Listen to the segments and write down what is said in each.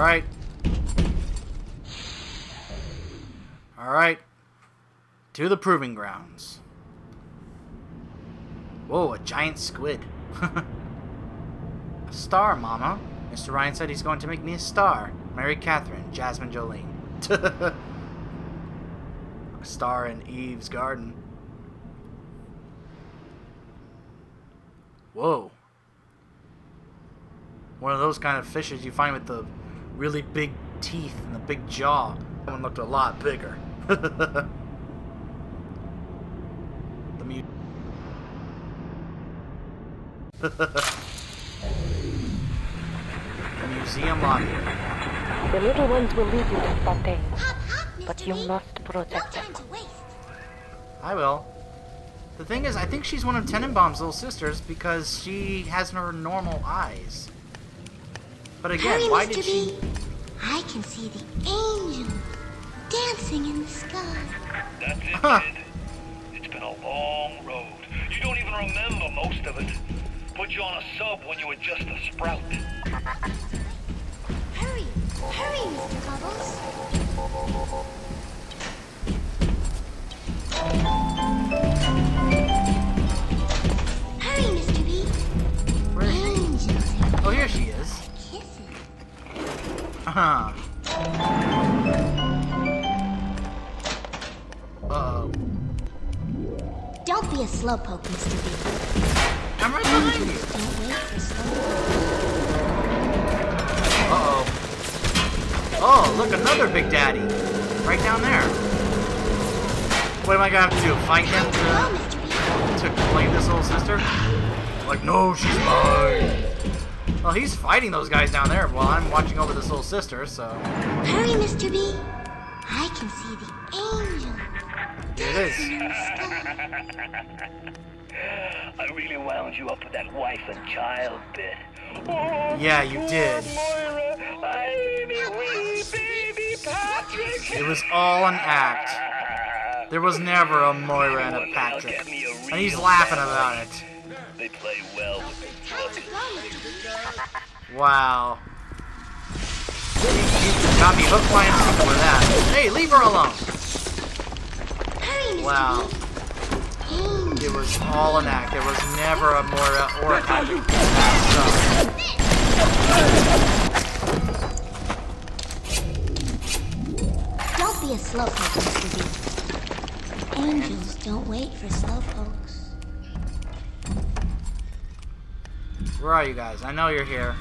Alright. Alright. To the proving grounds. Whoa, a giant squid. a star, Mama. Mr. Ryan said he's going to make me a star. Mary Catherine, Jasmine Jolene. a star in Eve's garden. Whoa. One of those kind of fishes you find with the really big teeth and the big jaw. That one looked a lot bigger. the mu the museum lobby. The little ones will lead you to Fontaine, but you must protect them. I will. The thing is, I think she's one of Tenenbaum's little sisters because she has her normal eyes. But again, Hurry, why Mr. did she... B. I can see the angels dancing in the sky. That's it, Huh. kid. It's been a long road. You don't even remember most of it. Put you on a sub when you were just a sprout. Hurry, hurry, Mr. Bubbles. Uh-huh. Uh-oh. Don't be a slowpoke, Mr. B. I'm right behind you. Don't wait for slow. Uh-oh. Oh, look, another Big Daddy. Right down there. What am I gonna have to do? Fight him to, to claim this little sister? Like, no, she's mine. Well, he's fighting those guys down there while I'm watching over this little sister, so... Hurry, Mr. B. I can see the angel Here it is. in the sky. I really wound you up with that wife and child bit. Oh, Yeah, you did. Moira. Tiny wee baby Patrick. It was all an act. There was never a Moira and a Patrick. And he's laughing about it. Wow. Got me hook, line, with that. Hey, leave her alone. Wow. It was all an act. There was never a Moira uh, or a. So, Don't be a slowpoke, Mr. B. Angels don't wait for slowpokes. where are you guys? I know you're here.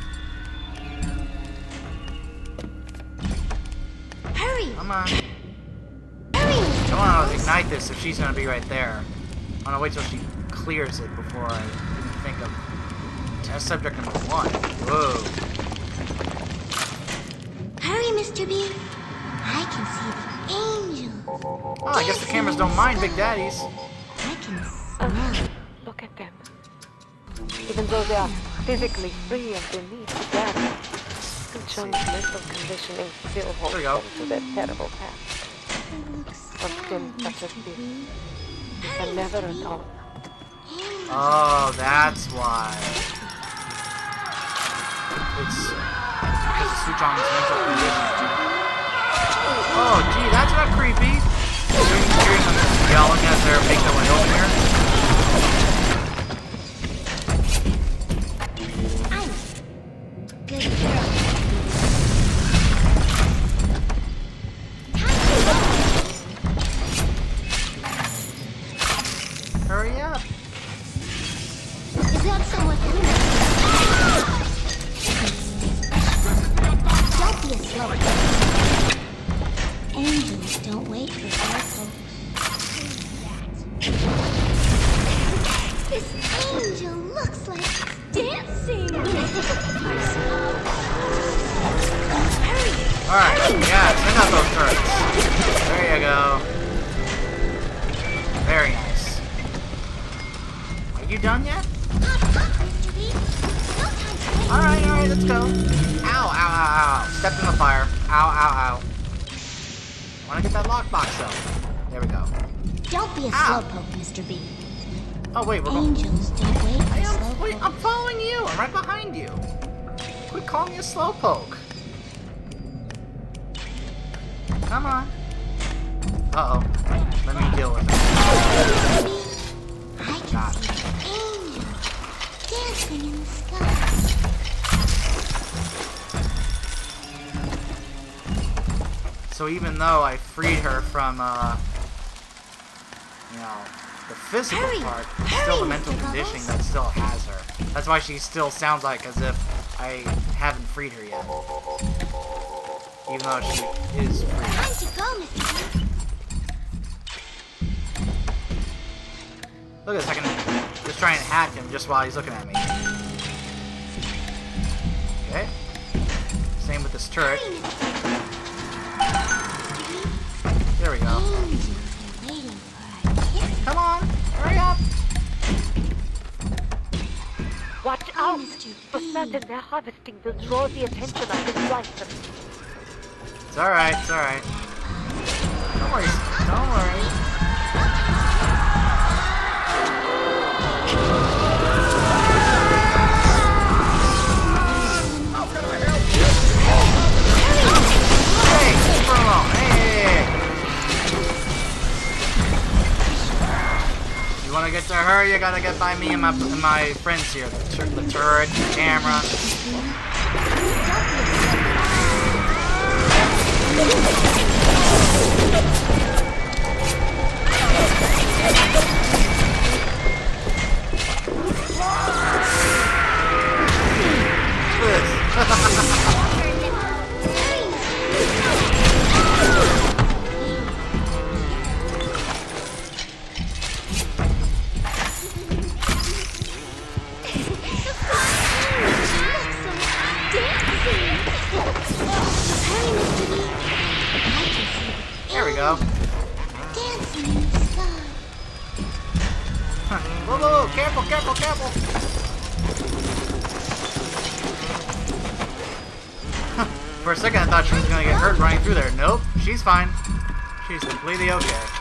Hurry! Come on. Hurry, Mr. I want to ignite this if she's going to be right there. I want to wait till she clears it before I even think of test subject number one. Whoa. Hurry, Mr. B. I can see the angels. Oh, I guess the cameras don't mind Big Daddies. I can oh, smell it. Look at them. Even though they are physically free of the need to dance, Chung's mental conditioning still holds them to their terrible past. Atone. Oh, that's why. It's because of Suchong's mental condition. Oh, gee, that's not creepy. Yelling as they're making their way over here. Done yet? Hop, hop, Mr. B. No time to wait. Alright, alright, let's go. Ow, ow, ow, ow. Stepped in the fire. Ow, ow, ow. Wanna get that lockbox though. There we go. Don't be a Ow. slowpoke, Mr. B. Oh wait, we're going. Angels don't wait I am, wait, I'm following you. I'm right behind you. Quit calling me a slowpoke. Come on. Uh-oh. Let me deal with it. So even though I freed her from, uh, you know, the physical Hurry, part, it's still the mental conditioning that still has her. That's why she still sounds like as if I haven't freed her yet. Even though she is free. Time to go, Mr. Look at this, I can just try and hack him just while he's looking at me. Okay. Same with this turret. Our kiss. Come on, hurry up. Watch out! For certain their harvesting will draw the attention of the Splicer. It's alright, it's alright. Don't worry, don't worry. Wanna get to her, you gotta get by me and my, my friends here. The, tur the turret, the camera. There we go. Whoa, whoa, whoa, careful, careful, careful. For a second, I thought she was gonna get hurt running through there. Nope, she's fine. She's completely okay.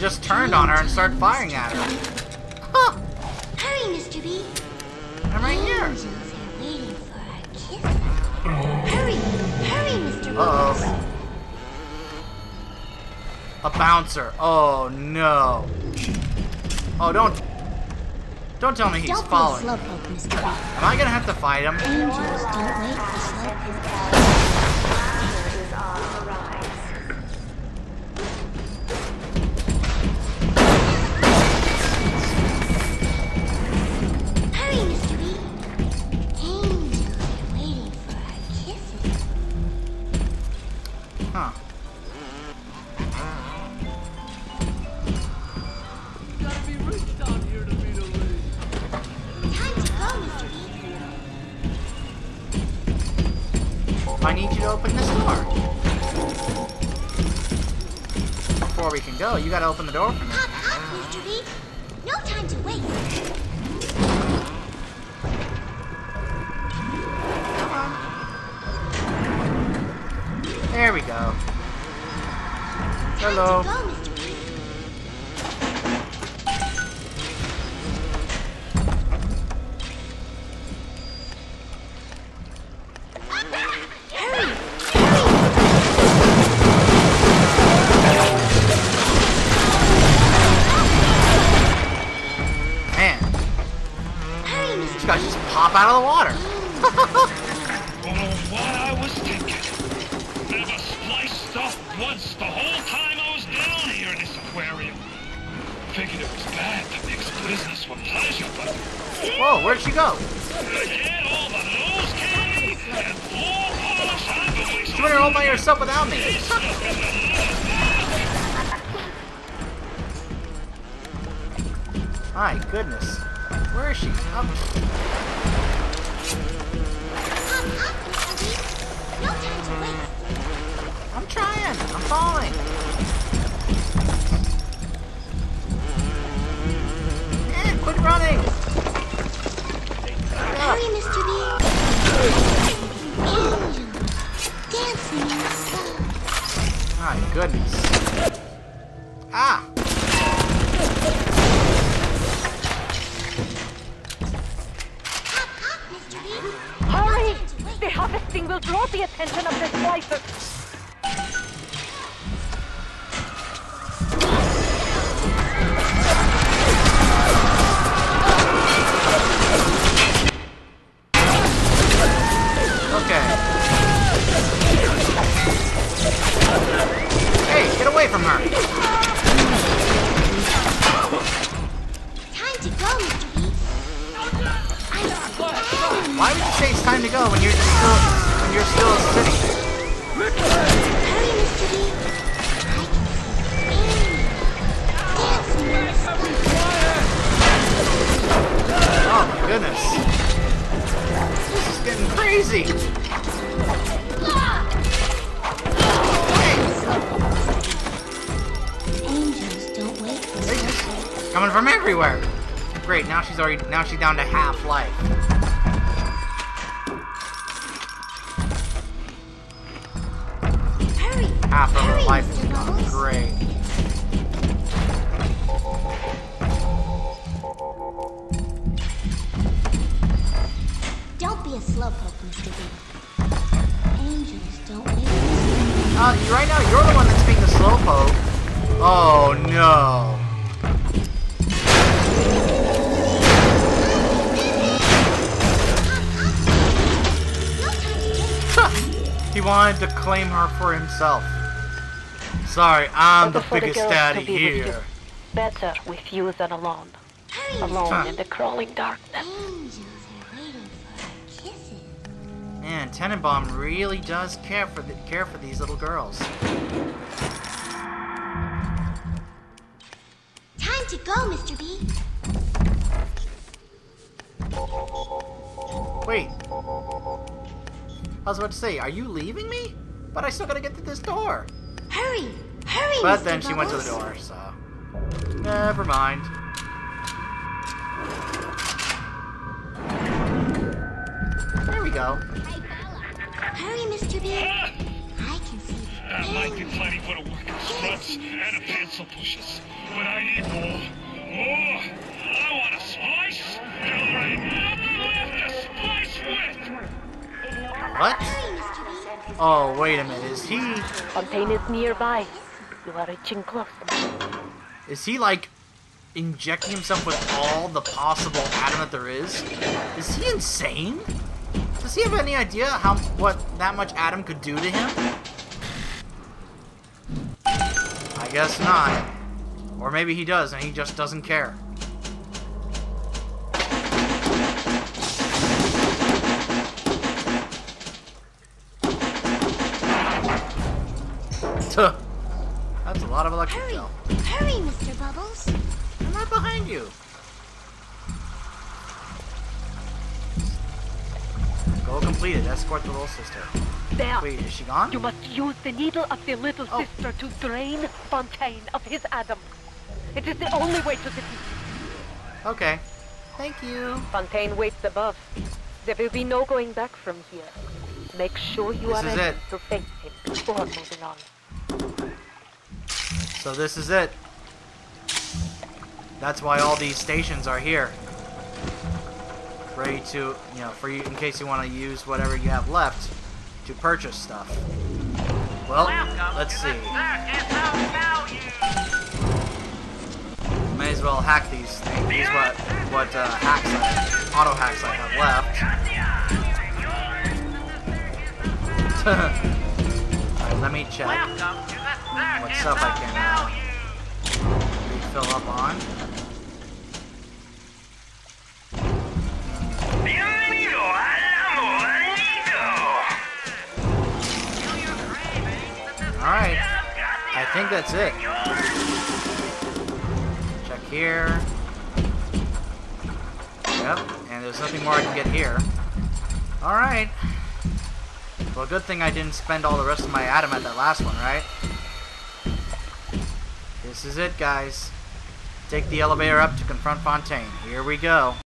Just turned on her and started firing at her. Huh, Hurry, Mr. B. I'm right here. Waiting for our kiss. Hurry, hurry, Mr. Bubbles. Uh-oh. A bouncer. Oh, no. Oh, don't... Don't tell me he's Don't following. slowpoke, Mr. B. Am I gonna have to fight him? Angels don't wait for slowpoke. You to open this door. Before we can go, you gotta open the door for me. Hop, hop, Mr. No time to waste. Come on. There we go. Hello. Stuff once the whole time I was down here in this aquarium. Figured it was bad to mix business with pleasure, but Whoa, where'd she go? get all the nose candy and floor polish I've been went all by herself without me. My goodness. Where is she? Oh, I'm trying. I'm falling. Eh, quit running. Hurry, Mr. B. Angels dancing in the sky. goodness. Ah! Mr. Hurry! The harvesting will draw the attention of the splicers. Why would you say it's time to go when you're just still when you're still sitting there? Oh my goodness. This is getting crazy. Angels don't wait coming from everywhere. Great, now she's already now she's down to half life. Half of her life is. Great. Don't be a slowpoke, Mr. B. Angels don't Uh, right now you're the one that's being the slowpoke. Oh no. No time to wait. he wanted to claim her for himself. Sorry, I'm the Better biggest girls daddy to be with here. Better with you than alone. Alone Huh. in the crawling darkness. Angels are waiting for our kisses. Man, Tenenbaum really does care for the, care for these little girls. Time to go, Mr. B. Wait. I was about to say, are you leaving me? But I still gotta get to this door. Hurry, hurry, But Mr. then she went to the door, so. Never mind. There we go. Hurry, Mr. B. Ah! I can see the Uh, Mike pain. and plenty for the working scrubs and the pencil pushers. But I need more. More! I want a splice! And there ain't nothing left to splice with! What? Hurry, Mr. B. Oh, wait a minute. Is he. Fontaine is nearby. You are reaching close. Is he like. injecting himself with all the possible Adam that there is? Is he insane? Does he have any idea how what that much Adam could do to him? I guess not. Or maybe he does and he just doesn't care. That's a lot of electric Hurry, gel. hurry, Mr. Bubbles. I'm right behind you. Goal completed. Escort the little sister. There. Wait, is she gone? You must use the needle of the little Oh. sister to drain Fontaine of his Adam. It is the only way to defeat him. Okay. Thank you. Fontaine waits above. There will be no going back from here. Make sure you This are is ready it. to face him before moving on. So this is it. That's why all these stations are here. Ready to, you know, for you, in case you want to use whatever you have left to purchase stuff. Well, let's see. May as well hack these things. These what what uh, hacks, I, auto hacks I have left. Alright, let me check what stuff I can uh, refill up on. Alright, I think that's it. Check here. Yep, and there's nothing more I can get here. Alright. Well, good thing I didn't spend all the rest of my Adam at that last one, right? This is it, guys. Take the elevator up to confront Fontaine. Here we go.